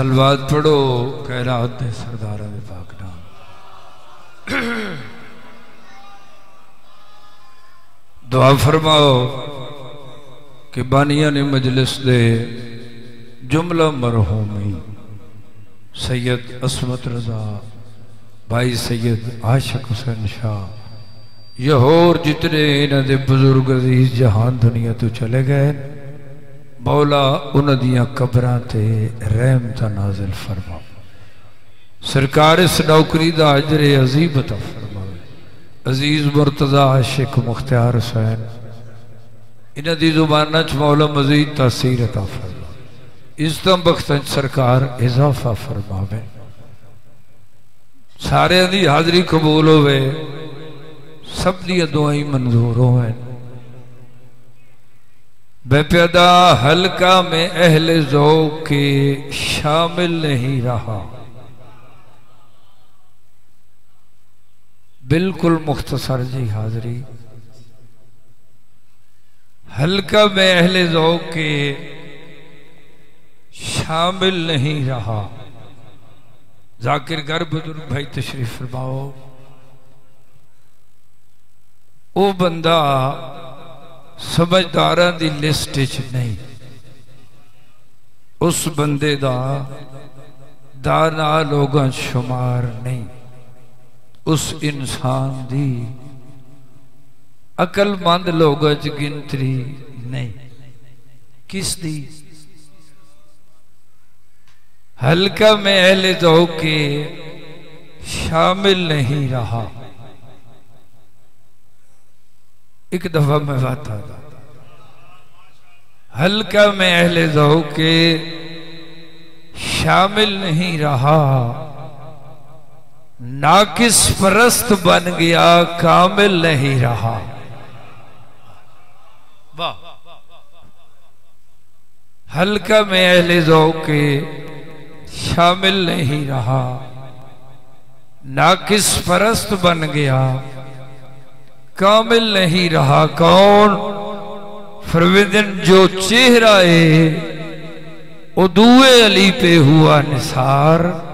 सलवाद पढ़ो कैरात दे सरदारा दे पाक नाम। दुआ फरमाओ कि बानिया ने मजलिस दे, जुमला मरहूमी सैयद असमत रजा, भाई सैयद आशक हुसैन शाह। यह होर जितने इन्हों बुज़ुर्ग अज़ीज़ जहान दुनिया तो चले गए मौला उन्होंने कबर से रहमत नाजिल फरमा सरकार इस नौकरी का अजरे अजीब त फरमावे अज़ीज़ मुर्तजा आशिक मुख्तियार हुसैन, इन्हों की जुबाना च मौला मजीद तासीर अता फरमा इज़्ज़त बख्त सरकार इजाफा फरमावे। सारे की हाजरी कबूल हो सब दुआई मंजूर हो बेप्यदा हल्का में अहले जो के शामिल नहीं रहा। बिल्कुल मुख्तसर जी हाजरी। हल्का में अहले जो के शामिल नहीं रहा। जाकिर घर बुज़ुर्ग भाई तशरीफ़ फरमाओ। वो बंदा समझदार की लिस्ट च नहीं। उस बंदे का दाना लोग शुमार नहीं। उस इंसान की अकलमंद लोग गिनतरी नहीं। किस दी हल्का में अहले दो के शामिल नहीं रहा। एक दफ़ा मैं बात हल्का में अहले दो के शामिल नहीं रहा। नाकिस परस्त बन गया, कामिल नहीं रहा। वाह। हल्का में अहले दो के शामिल नहीं रहा। ना किस परस्त बन गया कामिल नहीं रहा कौन? फरविदन जो चेहरा है, वो दुए अली पे हुआ निसार।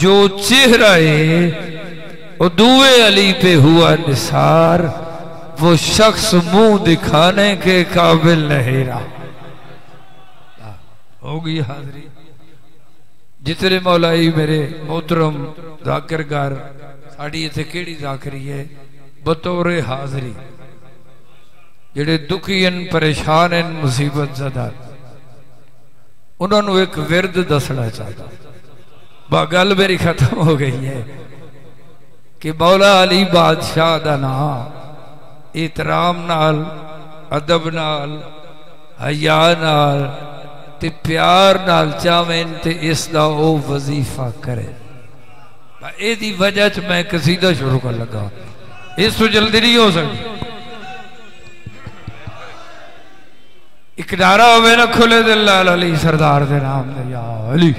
जो चेहरा है, वो दुए अली पे हुआ निसार। वो शख्स मुँह दिखाने के काबिल नहीं रहा। होगी हाजरी। जितने मौलाई मेरे मोहतरम जाकिर गार साड़ी इतने केड़ी जाकरी है? बतौर हाजरी। जेडे दुखी परेशान हैं, मुसीबत ज़्यादा। उन्होंने एक विरद दसना चाहता। बा गल मेरी खत्म हो गई है कि मौला अली बादशाह का नाम नाल, अदब नाल, हया नाल, ते प्यार नाल चावें ते इसका वो वजीफा करे। यदी वजह च मैं कसीदा शुरू कर लगा। इस तो जल्दी नहीं हो सकती। एक नारा हो ना खुले दिल लाल अली सरदार दे नाम दे या अली।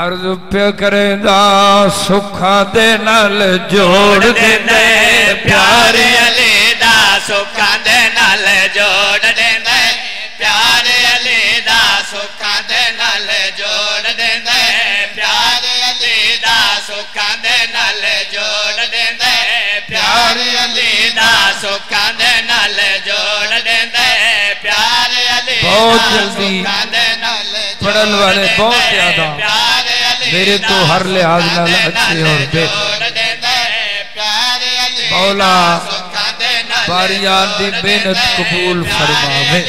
अर्ज़ पे करेंदा सुखा दे नाल जोड़ दे प्यारे अली दा सुखा दे नाल जोड़ दे प्यारे अली दा सुखा दे नाल सुखा जोड़ दे प्यारे अली बहुत जल्दी। पढ़न वाले बहुत ज़्यादा। मेरे तो हर लिहाज नाल अच्छे और बेहतर मौला बारियान दी मेहनत कबूल फरमावे।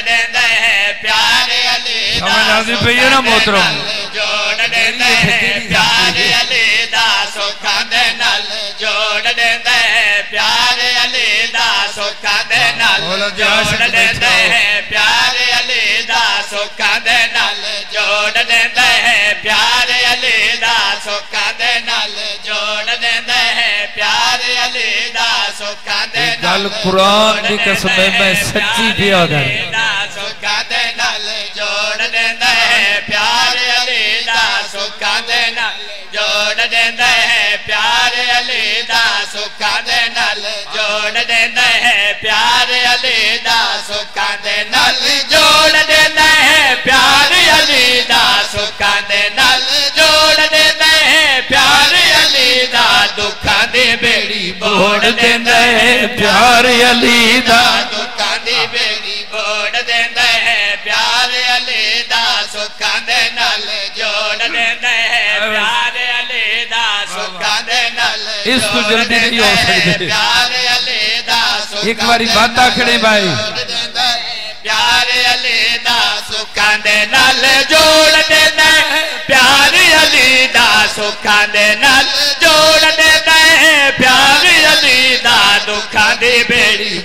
देंदा समझ आती पई है ना मोहतरम? जोड़ देंदा नाल जोड़ देंदा है प्यारे अली दा सुखा दे नाल जोड़ देंदा है प्यारे अली दा सुखा दे नाल जोड़ देंदा है प्यारे अली दा सुखा दे गल कुरान की कसम है मैं सच्ची नाल नाल जोड़ देंदा है प्यारे अली दा सुखा दे नाल जोड़ देंदा है प्यारे प्यार अली दा सुखां दे जोड़ देंदा है प्यार अली दा सुखां दे जोड़ देंदा है प्यार अली दा दुखां दी बेड़ी बोड़ देंदा है प्यार अली दा दुखां दी बेड़ी बोड़ देंदा है प्यार अली दा सुखां दे नल जोड़ देंदा है प्यार अली दा सुखां दे नाल इस तो जल्दी नहीं हो सकते। प्यार अली एक बारी बात आखड़े भाई। प्यार अली दा सुखां दे नाल जोड़ है। प्यार अली दा सुखां दे नाल जोड़ है। प्यार अली दा दुखां दी बेड़ी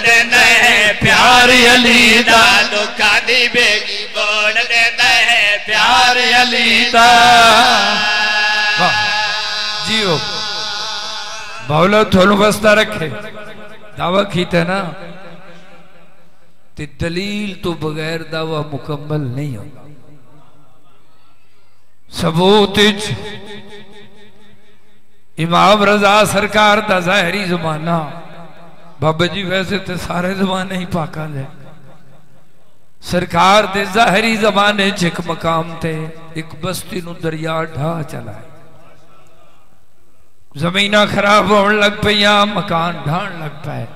देंदा है। प्यार अली दा दुखां दी बेड़ी देंदा है। प्यार अली दा जियो। मौला थोनू वस्ता रखे। दावा कीता ना, ते दलील तो बगैर दावा मुकम्मल नहीं होगा सबूत इमाम रजा सरकार का जाहरी जमाना, बाबा जी वैसे तो सारे जमाने ही पाका दे। सरकार दे जाहरी जमाने च एक मकाम ते, एक बस्ती दरिया ढा चला है जमीना खराब होने लग पईया मकान ढाण लग पाए।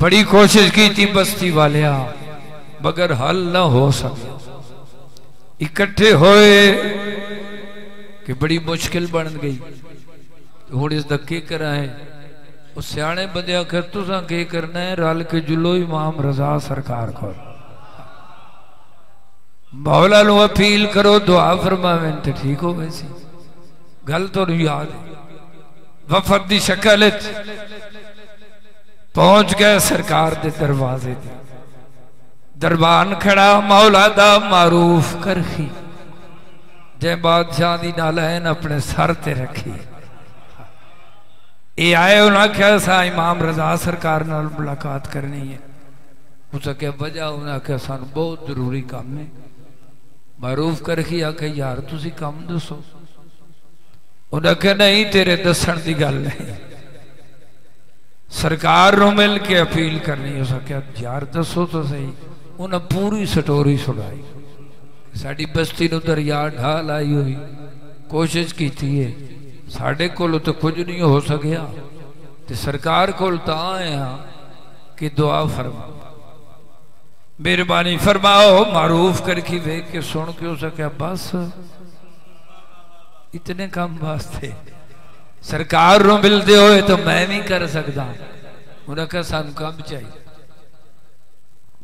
बड़ी कोशिश की थी बस्ती वाले मगर हल न हो सके। इकट्ठे होए कि बड़ी मुश्किल बन गई। हूँ इसका की कराए सियाने बंदे आखिर, तुसा के करना है रल के जुलो इमाम रजा सरकार को मौला अपील करो, दुआ फरमावे तो ठीक हो सी। गल तो याद वफद की शक्ल पहुँच गए सरकार के दरवाजे दरबान खड़ा मौला दा मारूफ करखी। जै बादशाह की नालैन अपने सर ते रखी। ये आए उन्हें आख्या सा इमाम रजा सरकार नाल मुलाकात करनी है। उस आख्या वजह उन्हें आख्या सानू बहुत ज़रूरी काम है। मारूफ करखी आख्या यार तुम काम दसो उन्हें आख्या नहीं, तेरे दसन की गल नहीं। सरकार नु मिल के अपील करनी उस आख्या यार, दसो तो सही। उन्हें पूरी स्टोरी सुनाई। साड़ी बस्ती दरिया ढाल आई हुई। कोशिश की है। साढ़े को तो कुछ नहीं हो सकिया ते सरकार को आए हाँ कि दुआ फरमा। मेहरबानी फरमाओ, मारूफ करके वेख के सुन के हो सके बस इतने काम वास्ते। सरकार नु मिलते होए तो मैं भी कर सकता उन्हें कहा सानू काम चाहिए।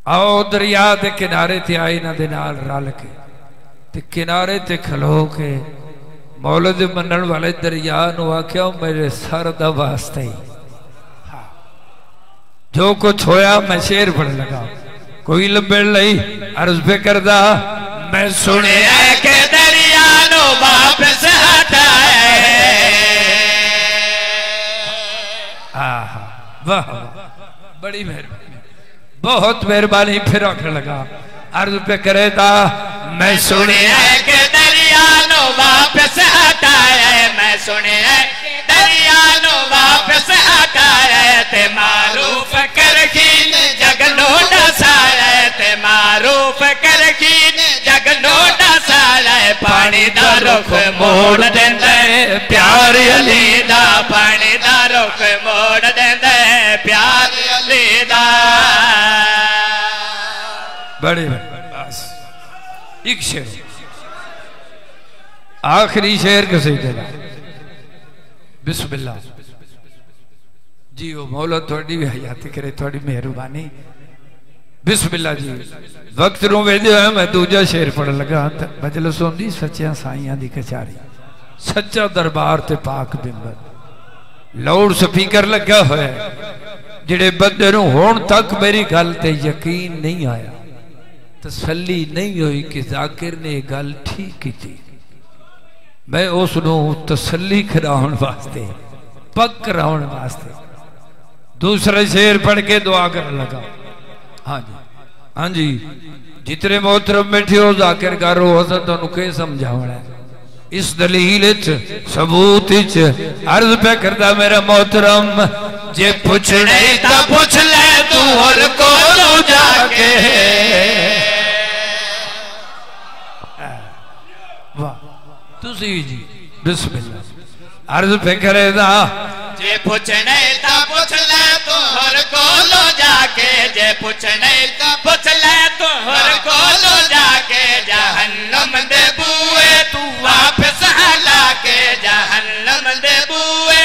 आओ दरिया के किनारे ते आए इन्हों रल के। ते किनारे ते खलो के। मौलद मनण वाले दरिया आख्या मेरे सर दा वास्ते ही। हाँ। जो कुछ होया, मैं शेर पढ़ लगा। कोई लंबे लई अर्ज़ पे करदा, मैं सुने वाह बड़ी मेहरबानी। बहुत मेहरबानी, फिर आखने लगा। अर्ज़ पे करे था मैं सुने के दरिया नो वापस हटाए, मैं सुने दरिया नो वापस हटाए, ते मारूफ कर खीन जगनो डसाए ते मारूफ कर खीन जगनो डसाए पानी दा रुख मोड़ देंदे, प्यार अली दा, पानी दा रुख मोड़ देंदे। बड़े बस एक शेर आखिरी शेर कसे देना बिस्मिल्लाह जी वो मौला थोड़ी भी हयाती करे थोड़ी मेहरबानी बिस्मिल्लाह जी वक्त नु वेदे होया मैं दूजा शेर पढ़ लगा ते मजलिस होंदी सच्चिया साईयां दी कचारी सच्चा दरबार ते पाक बिंबर लाउड स्पीकर लगा होया ਜਿਹੜੇ ਬੰਦੇ ਨੂੰ ਹੁਣ ਤੱਕ ਮੇਰੀ ਗੱਲ ਤੇ ਯਕੀਨ ਨਹੀਂ ਆਇਆ ਤਸੱਲੀ ਨਹੀਂ ਹੋਈ ਕਿ ਜ਼ਾਕਿਰ ਨੇ ਇਹ ਗੱਲ ਠੀਕ ਕੀਤੀ ਮੈਂ ਉਸ ਨੂੰ ਤਸੱਲੀ ਕਰਾਉਣ ਵਾਸਤੇ ਪੱਕ ਕਰਾਉਣ ਵਾਸਤੇ दूसरा शेर पढ़ के दुआ करने लगा हाँ जी हाँ जी जितने मोहतरम बैठे हो जाकिर कर हो तुम के समझावना है इस दलील च सबूत च अर्ज पे करता मेरा मोहतरम जे पुछने ता पुछ ले तू और को जाके तुसी जी, बिस्मिल्लाह। अर्ज़ पे करेदा जे पुछने ता पुछ ले तू हर कोलो जाके, जे पुछने ता पुछ ले तू हर कोलो जाके, जहन्नम दे बुए तू वापस हला के जहन्नम दे बुए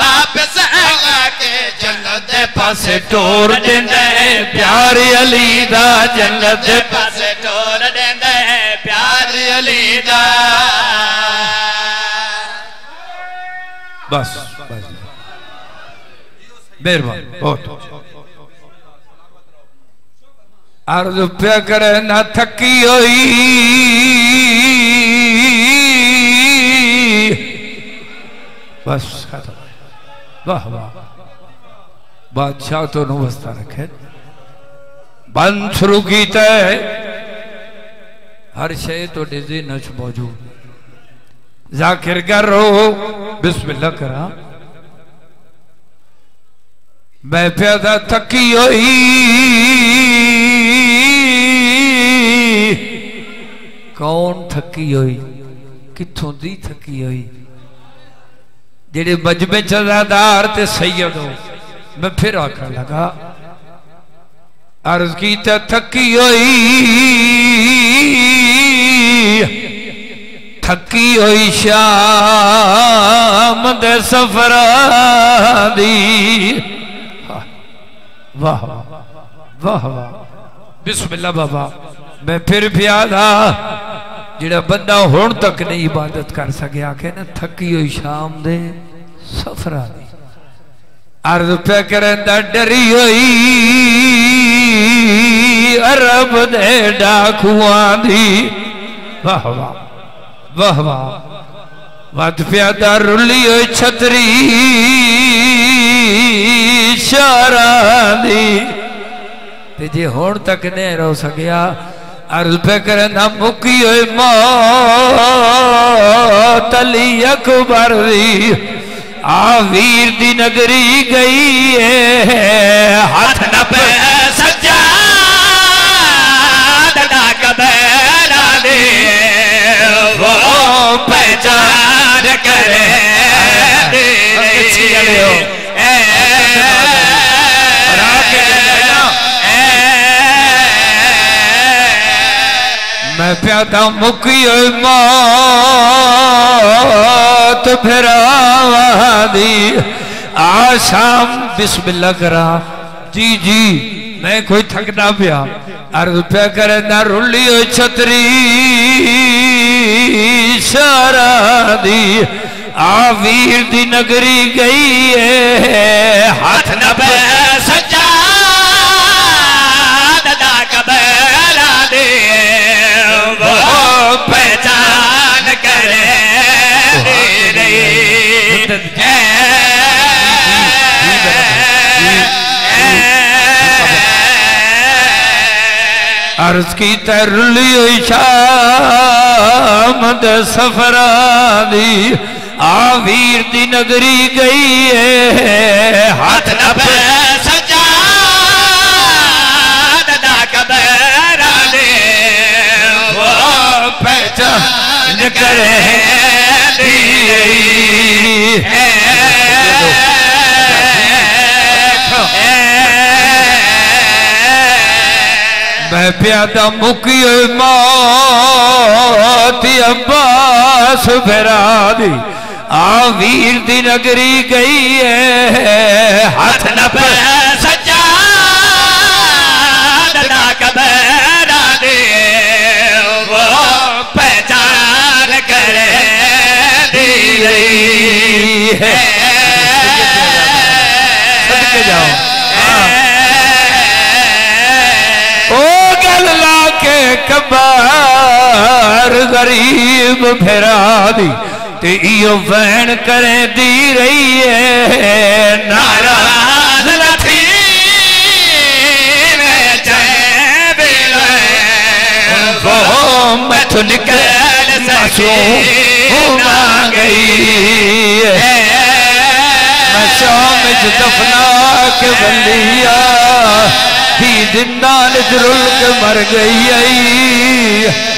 वापस हला के जन्नत दे पासे टोर देंदा है, प्यार अली दा जन्नत दे पासे टोर देंदा है, प्यार अली दा। बस बस मेहरबान बहुत अर्ज़ पे करे ना थकी होई बस वाह वाह बादशाह तो नुवस्ता रखे बंद शुरू कीता है हर शे तो डिजी नच मौजूद जाकिर करो बिस्मिल्लाह करा। मैं प्यादा थकी होई। कौन थकी होई? किथों दी थकी होई? जेड़े मजमे चजादार ते सैयद हो। मैं फिर आखन लगा, अर्ज़ की थकी होई। थकी हुई शाम दे सफ़र दी। वाह वाह वाह बिस्मिल्लाह बाबा। मैं फिर भी प्यादा जेड़ा बंदा हुन तक नहीं इबादत कर सकिया के ना, थकी हुई शाम दे सफरा दी। अर्ज़ पे करंदा, डरी हुई अरब दे डाकुआं दी। वाह वाह। वाह वाह। वत प्यादा रुली होई छतरी शारा दी ते जे हुन तक नहीं रो सकिया अर्ज़ पे करना मुकी होई मौत, अली अकबर दी। आ वीर दी नगरी गई है, हाथ न पे। मैं प्यादा मुकी मौत फिरावा दी आशाम बिस्मिल्लाह करा जी जी मैं कोई थकना पिया अर्ज़ पे करे ना रुली छतरी सारा दी आ वीर दी नगरी गई है। हाथ न डा दे वो पहचान करे अर्ज़ की तरली शाम सफरा दी आ वीर दी नगरी गई है। हाथ न सजा पहचान करे मैं प्यादा मुकी मौत अब्बास फिरा दी। आ वीर दी नगरी गई है। हाथ न पे सजा दे। वो पहचान करे दी है। सदके जाओ। ओ गल ला के कबार गरीब फिरा दी। ते वैन करे दी रही है। नाराज़ मत निकल सके ना गई मैं शाम च दफना के बलिया ज़िंदा रुल के मर गई आई